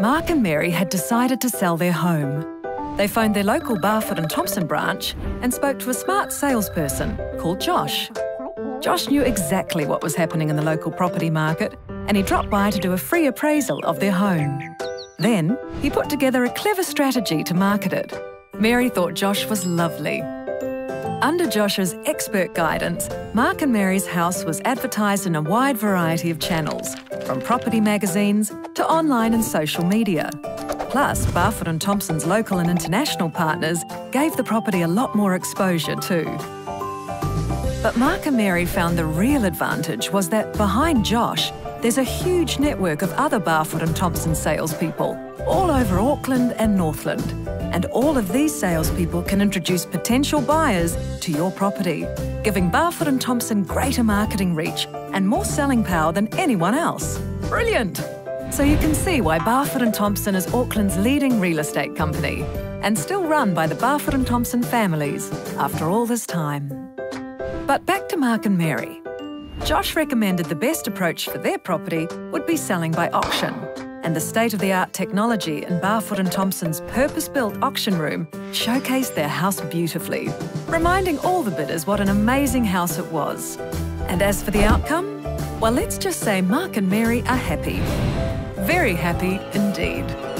Mark and Mary had decided to sell their home. They phoned their local Barfoot and Thompson branch and spoke to a smart salesperson called Josh. Josh knew exactly what was happening in the local property market and he dropped by to do a free appraisal of their home. Then he put together a clever strategy to market it. Mary thought Josh was lovely. Under Josh's expert guidance, Mark and Mary's house was advertised in a wide variety of channels, from property magazines to online and social media. Plus, Barfoot and Thompson's local and international partners gave the property a lot more exposure too. But Mark and Mary found the real advantage was that behind Josh, there's a huge network of other Barfoot and Thompson salespeople all over Auckland and Northland. And all of these salespeople can introduce potential buyers to your property, giving Barfoot and Thompson greater marketing reach and more selling power than anyone else. Brilliant! So you can see why Barfoot and Thompson is Auckland's leading real estate company and still run by the Barfoot and Thompson families after all this time. But back to Mark and Mary. Josh recommended the best approach for their property would be selling by auction, and the state-of-the-art technology in Barfoot and Thompson's purpose-built auction room showcased their house beautifully, reminding all the bidders what an amazing house it was. And as for the outcome, well, let's just say Mark and Mary are happy. Very happy indeed.